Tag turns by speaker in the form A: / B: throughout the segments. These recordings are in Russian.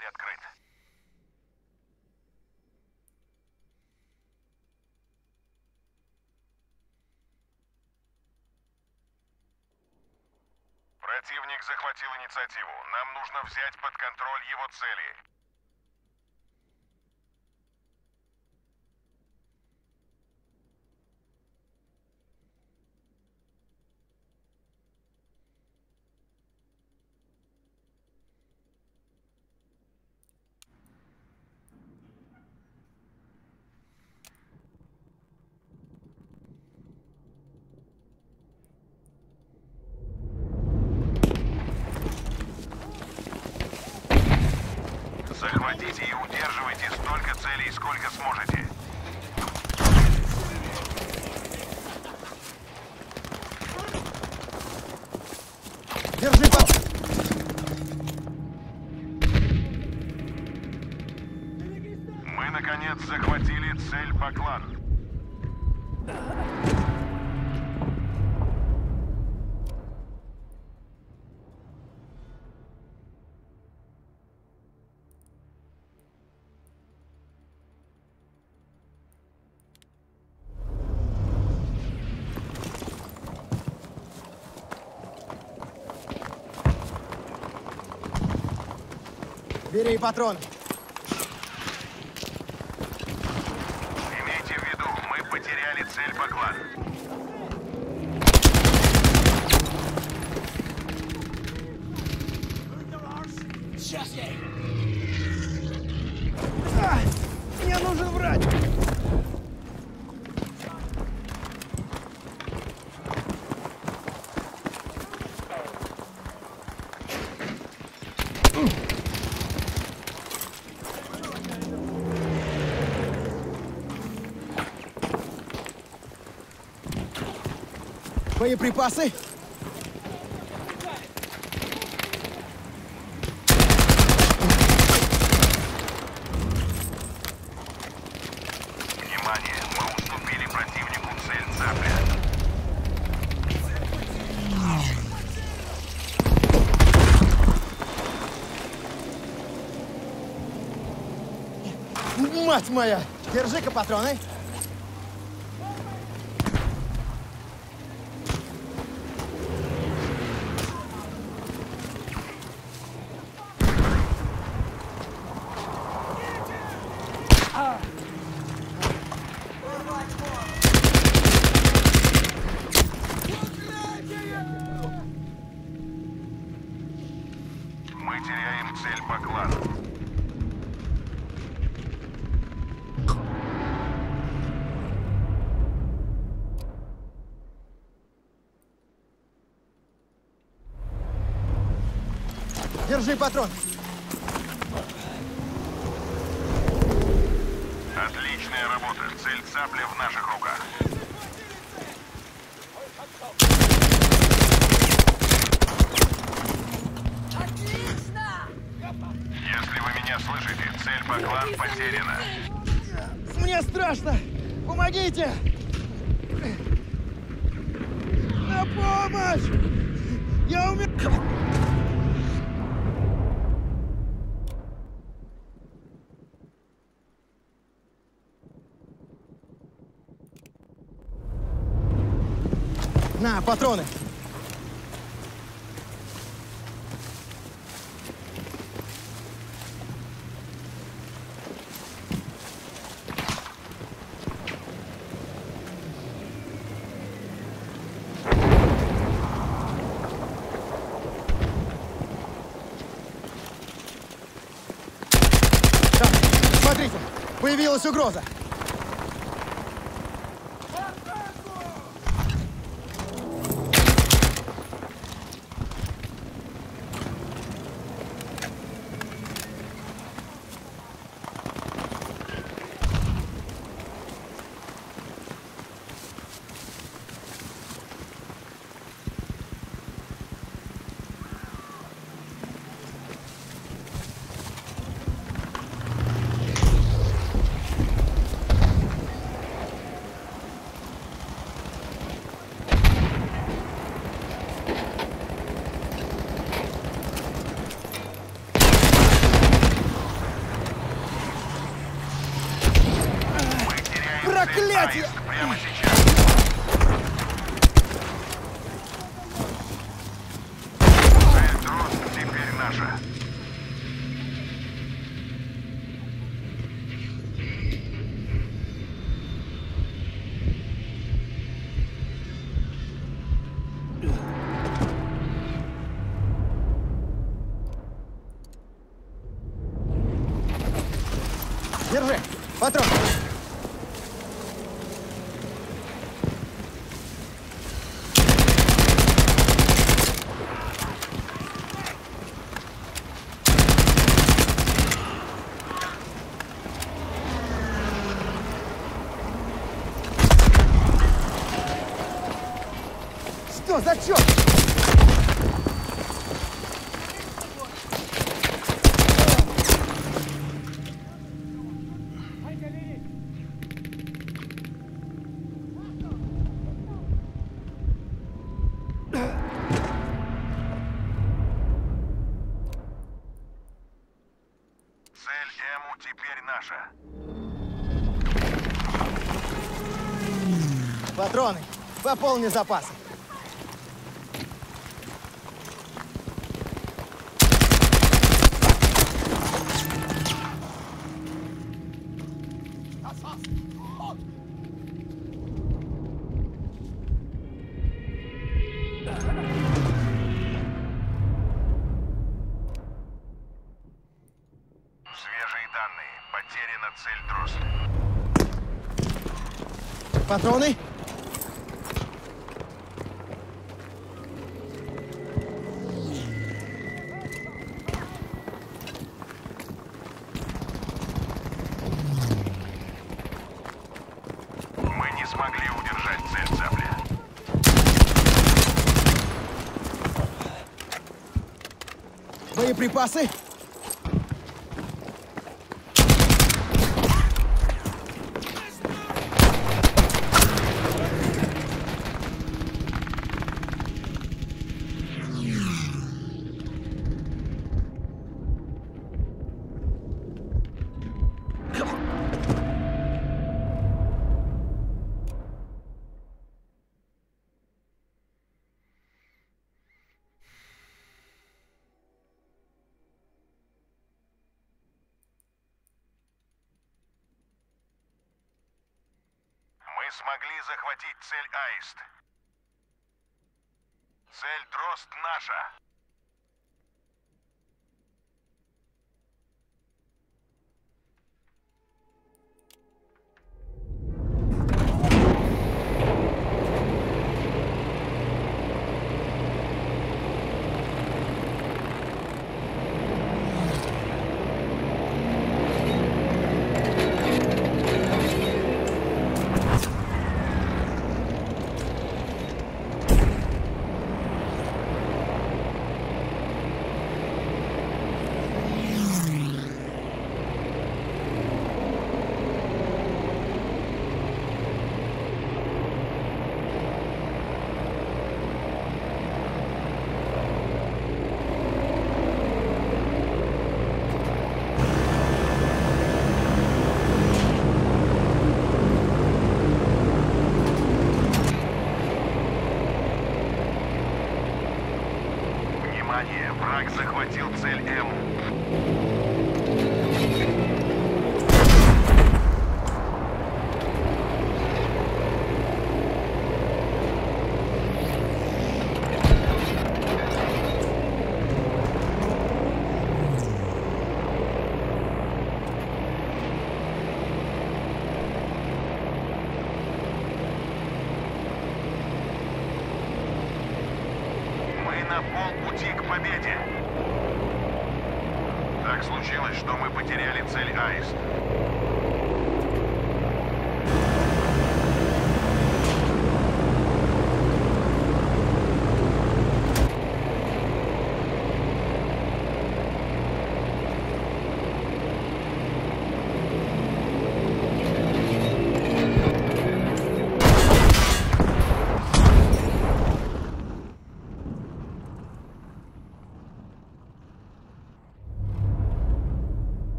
A: Лагерь открыт. Противник захватил инициативу. Нам нужно взять под контроль его цели.
B: Бери патроны. Боеприпасы? Мать моя! Держи-ка патроны. Держи патрон.
A: Отличная работа. Цель Цапля в наших руках. Если вы меня слышите, цель Баклан потеряна.
B: Мне страшно! Помогите! На помощь! Я умер... На, патроны! Так, смотрите, появилась угроза. Проклятие! Прямо сейчас! зачет!
A: Патроны. Пополни запасы.
B: Свежие данные. Потеряна цель Дрозд.
A: Патроны? боеприпасы?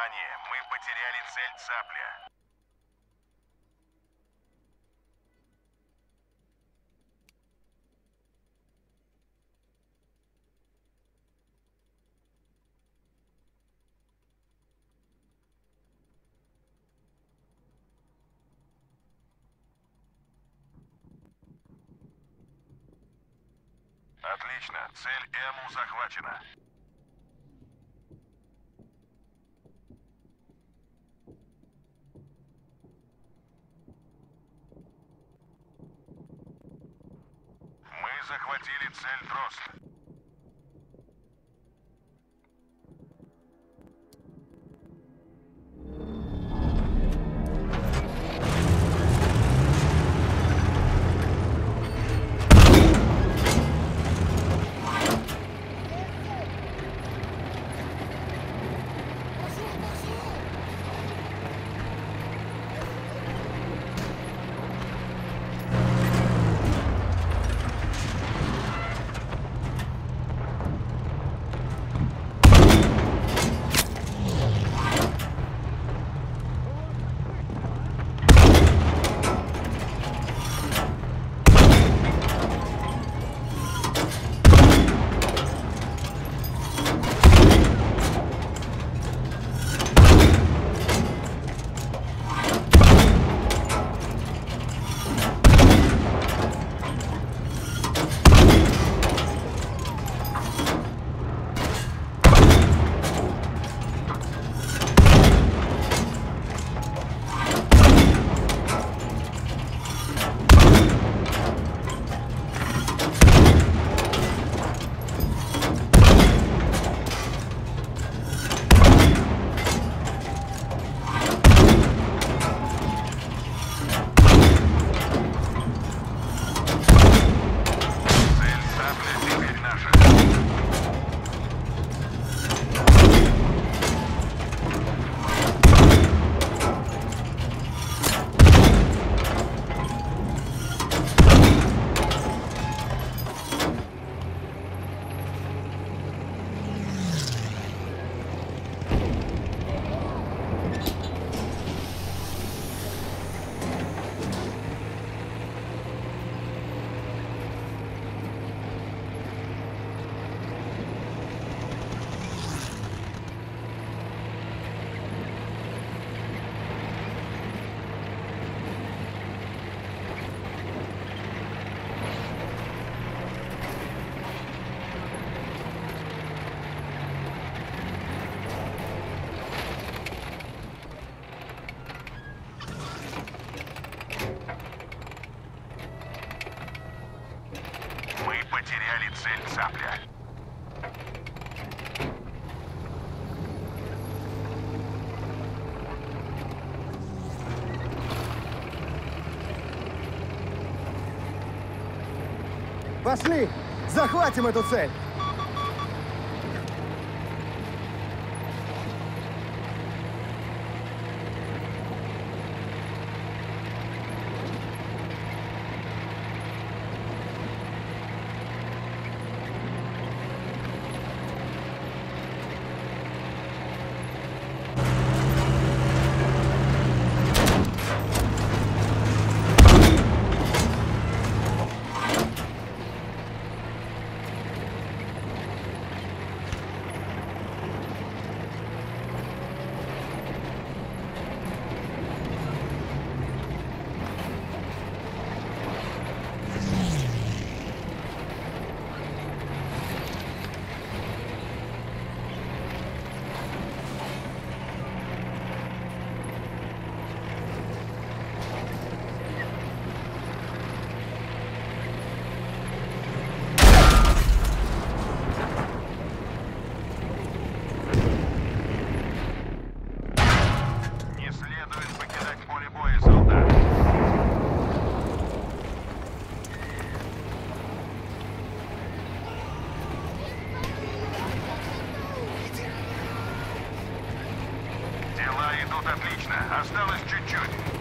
B: Внимание! Мы потеряли цель
A: цапля. Отлично. Цель Эму захвачена. Мы захватили цель Дрозд.
B: Пошли! Захватим эту цель!
A: Не следует покидать поле боя, солдат. Дела отлично. Осталось чуть-чуть.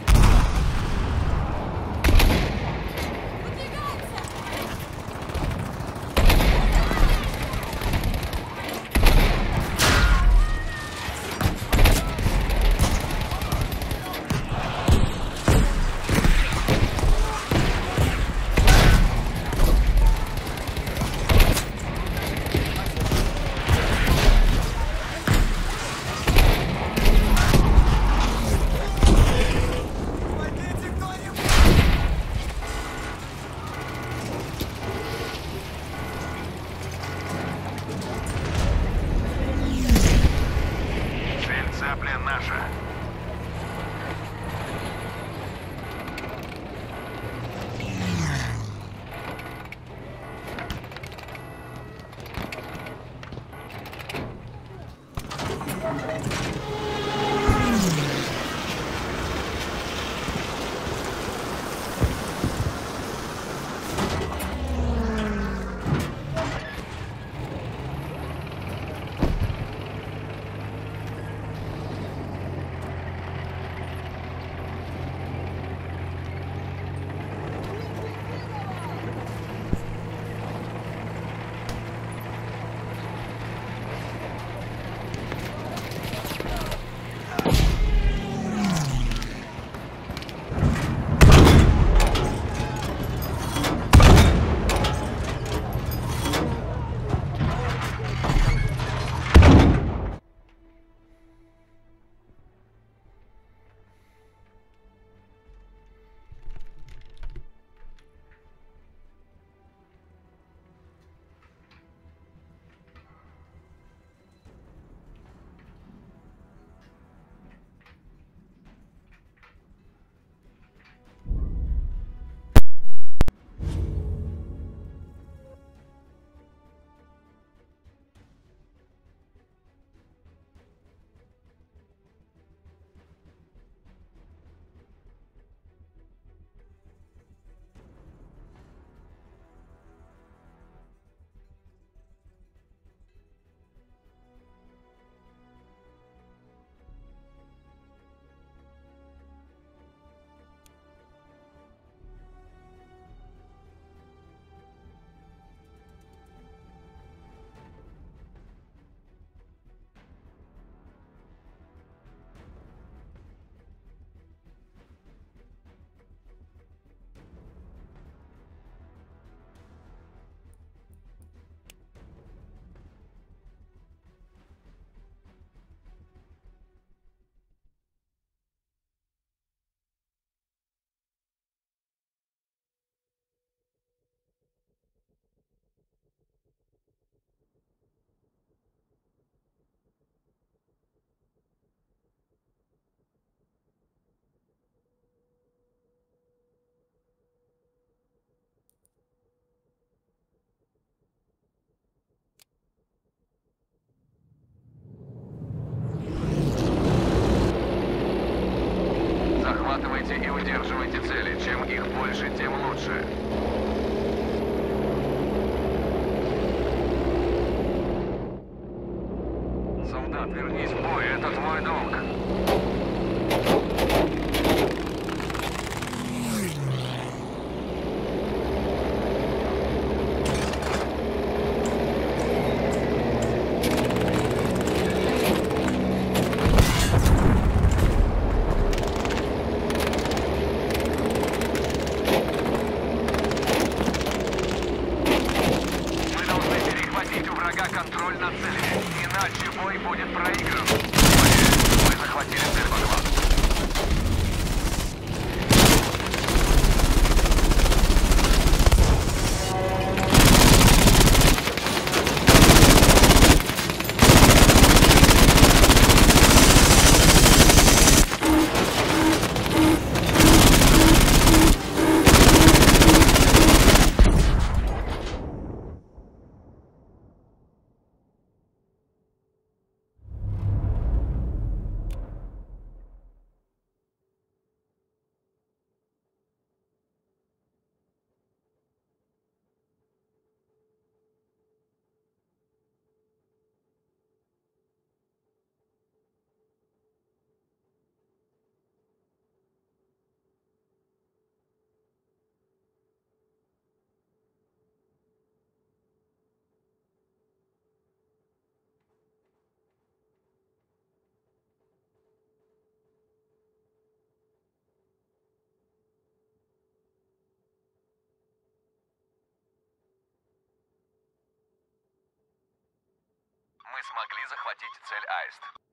A: Мы смогли захватить цель Аист.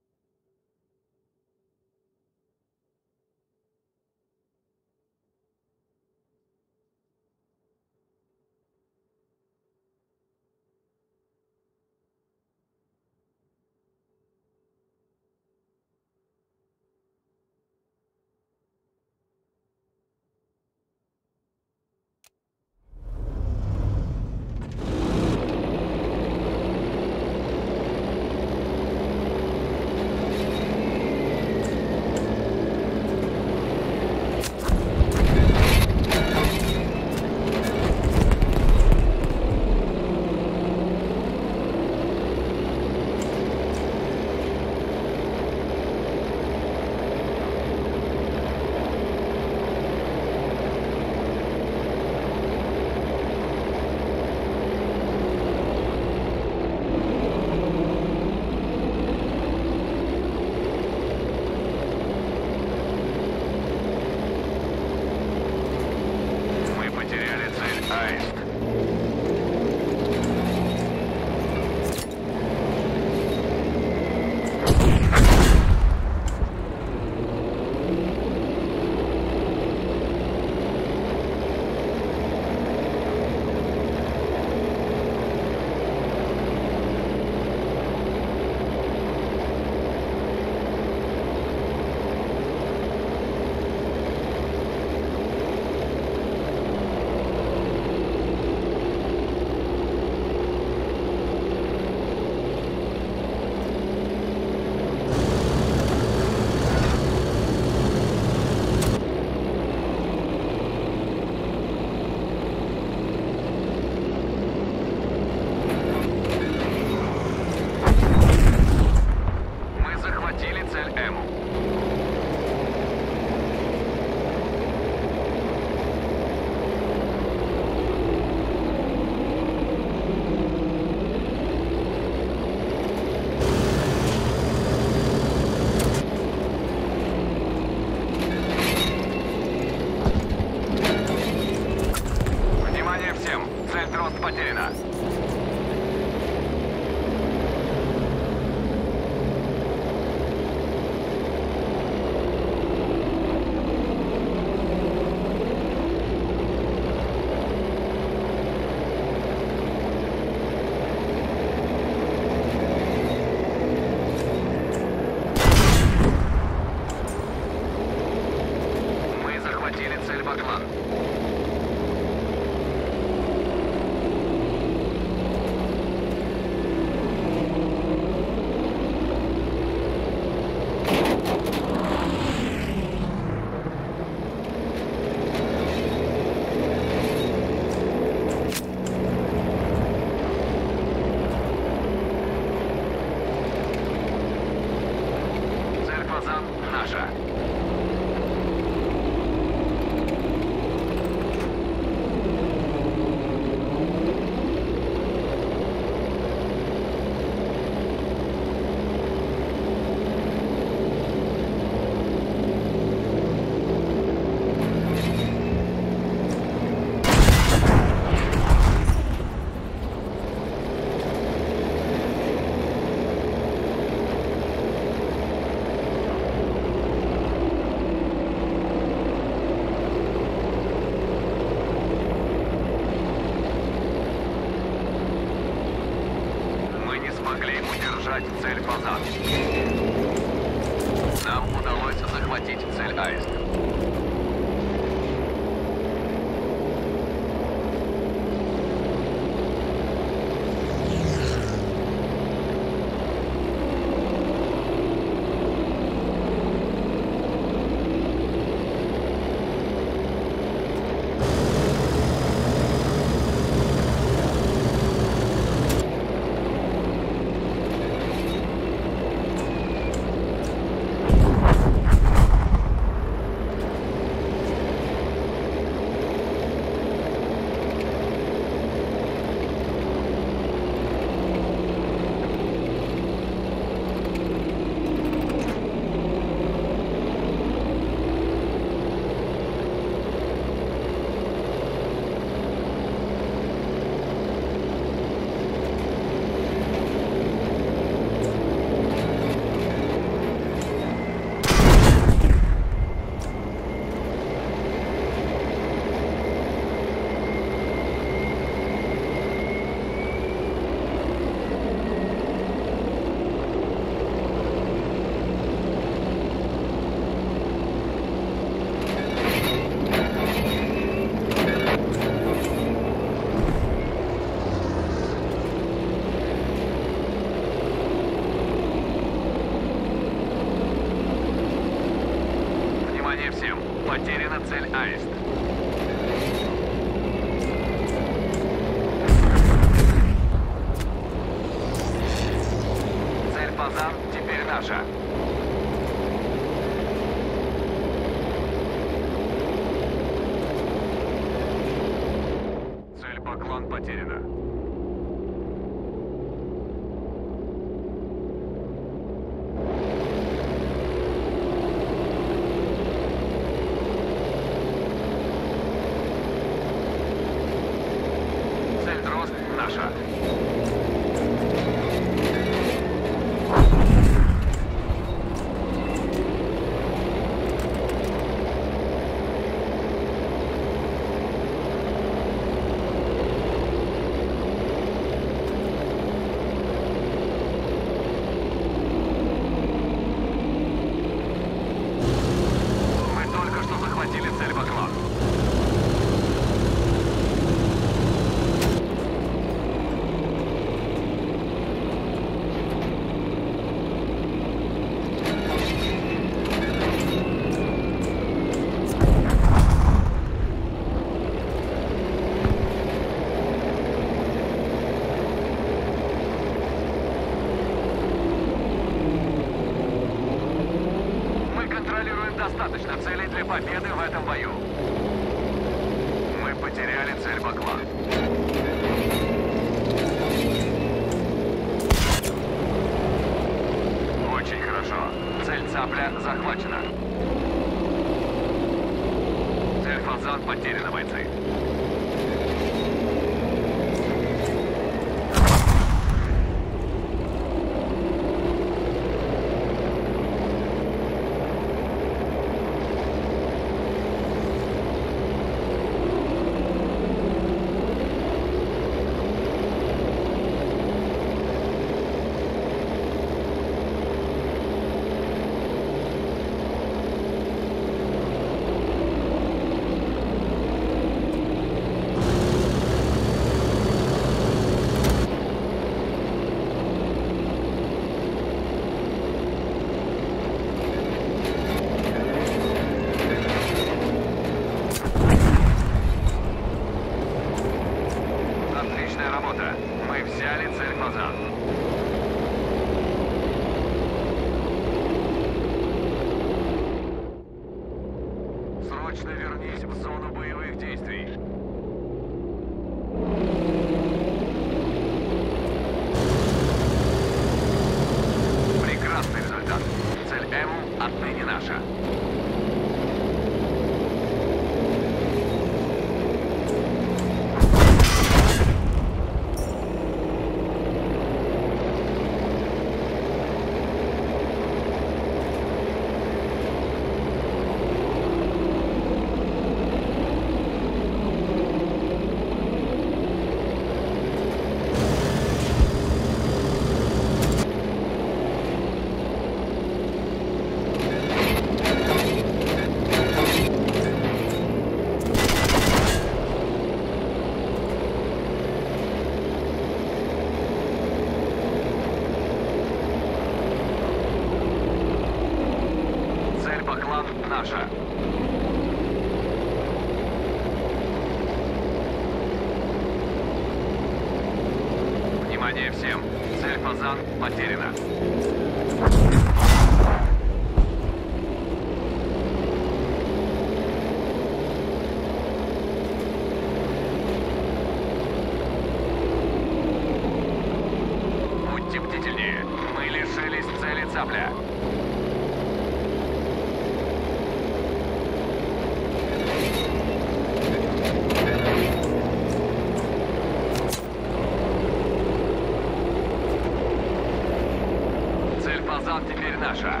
A: Цель Фазан теперь наша.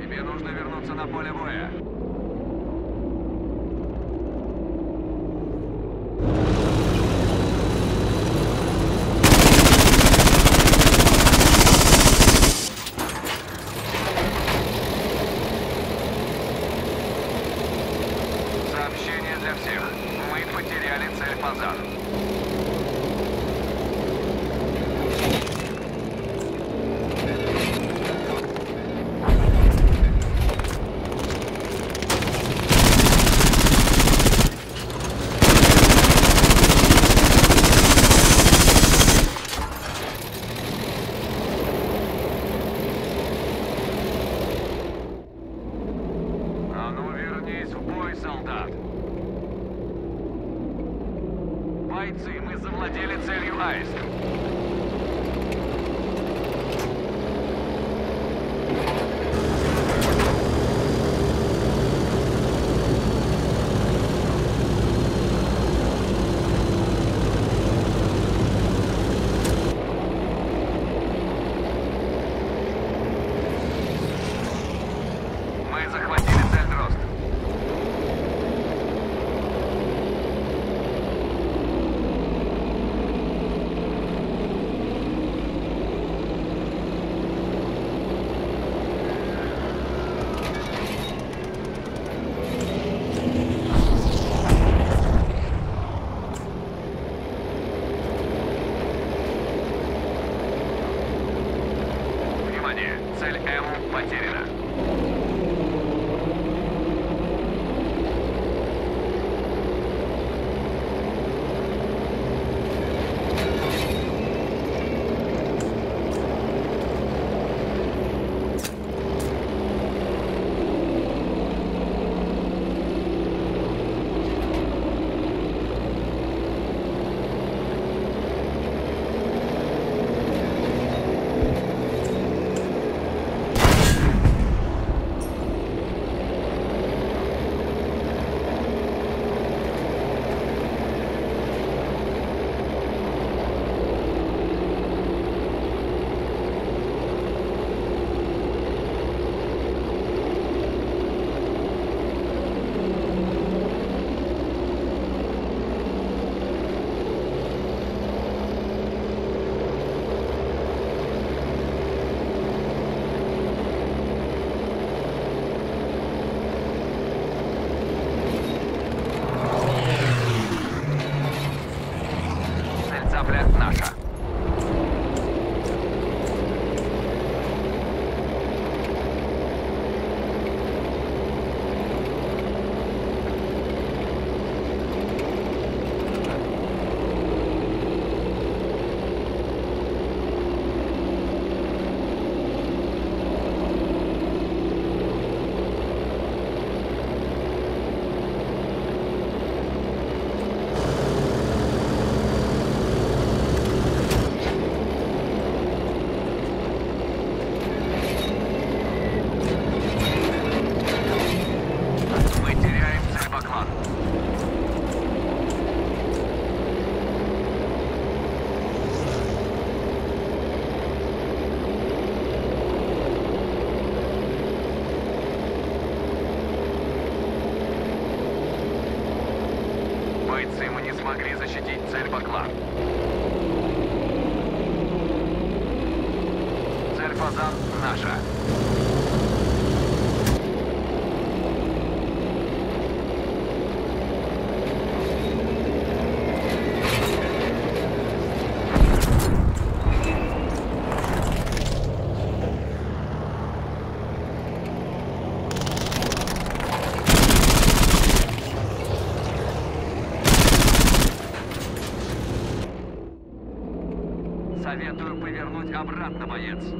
A: Тебе нужно вернуться на поле боя. Сообщение для всех. Мы потеряли цель Фазан. А ну вернись в бой, солдат! Бойцы, мы завладели целью Аист. Мы обратно, боец.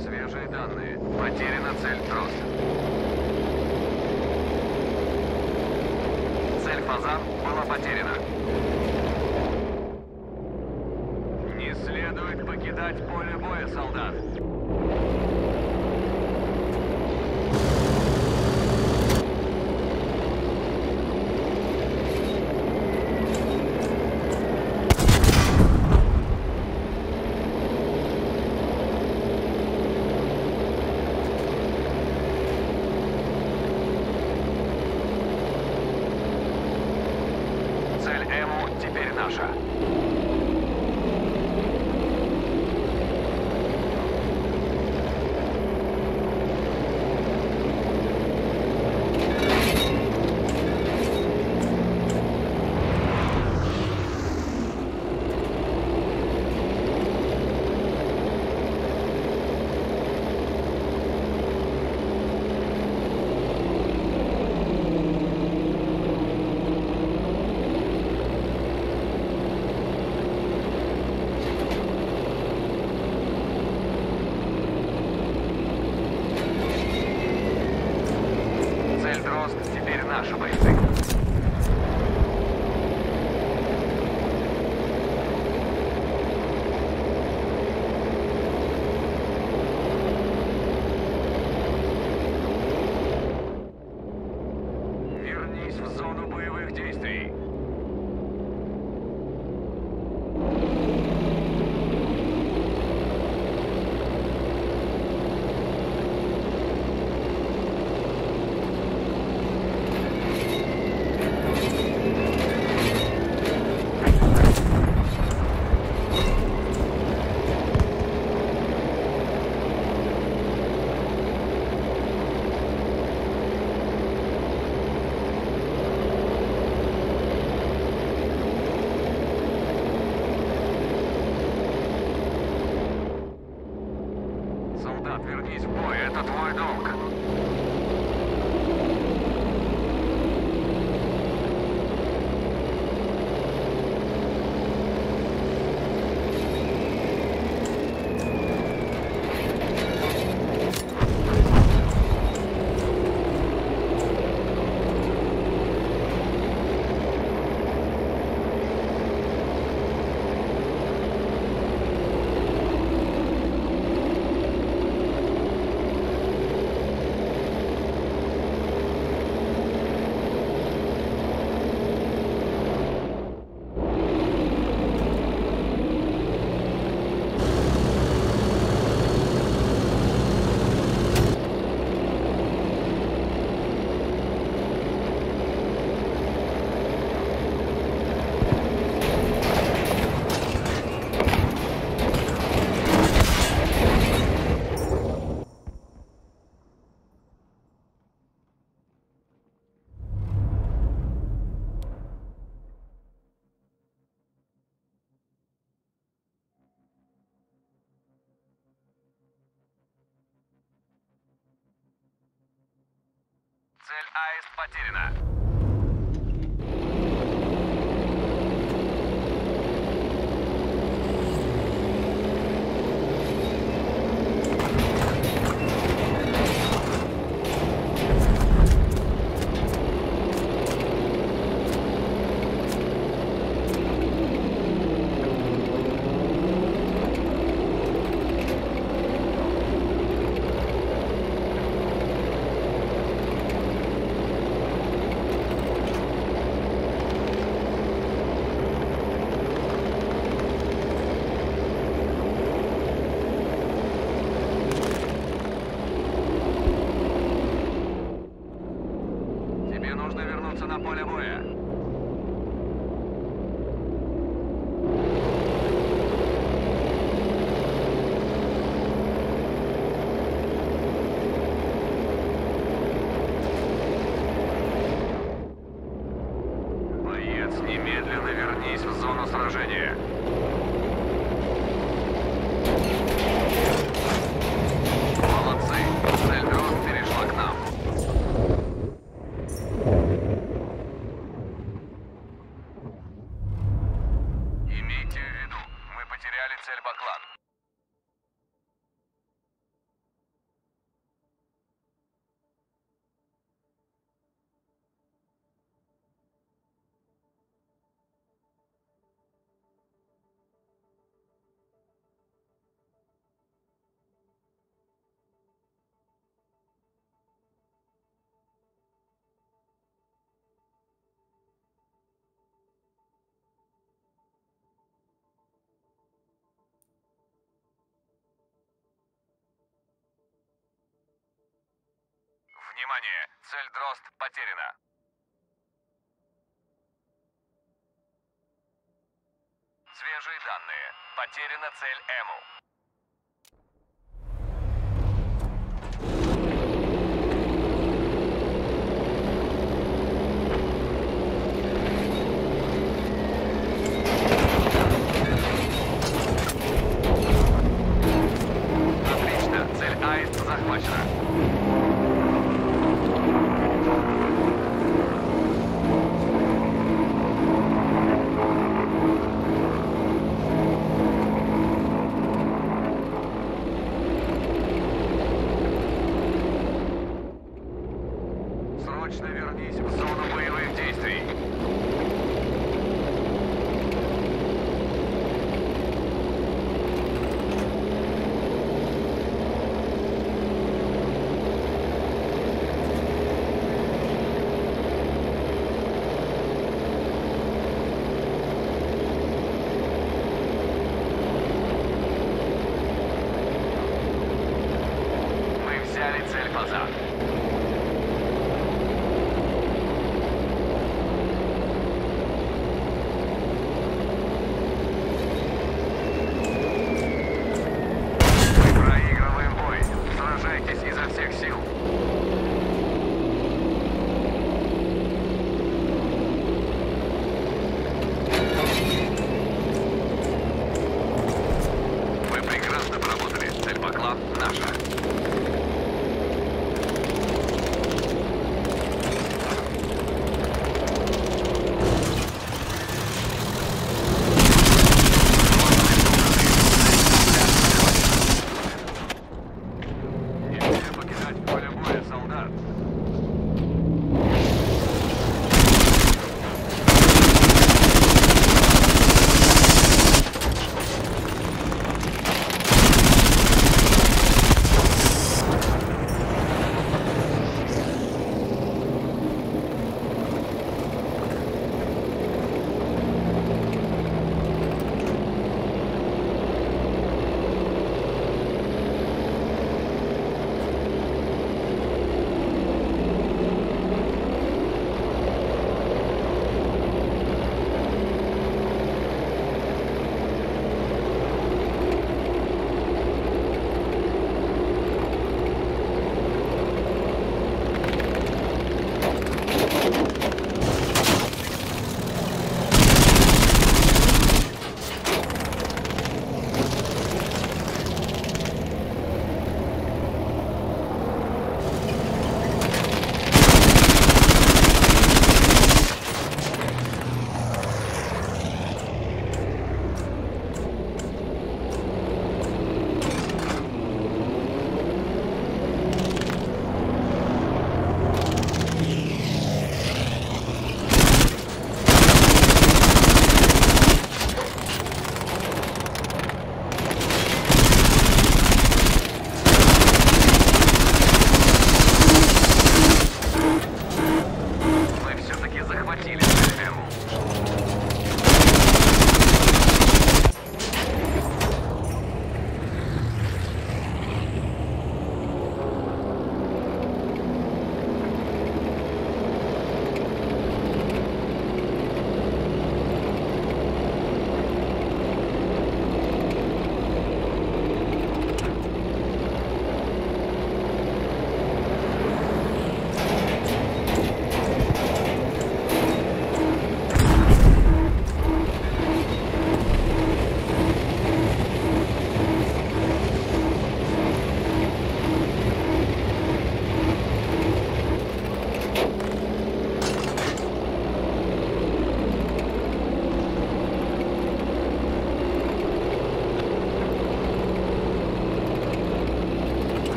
A: Свежие данные. Потеряна цель трос. Цель фазан была потеряна. Не следует покидать поле боя, солдат. Цель Аист потеряна. Внимание! Цель Дрозд потеряна. Свежие данные. Потеряна цель Эму. Отлично. Цель Аист захвачена.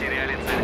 A: потеряли цель.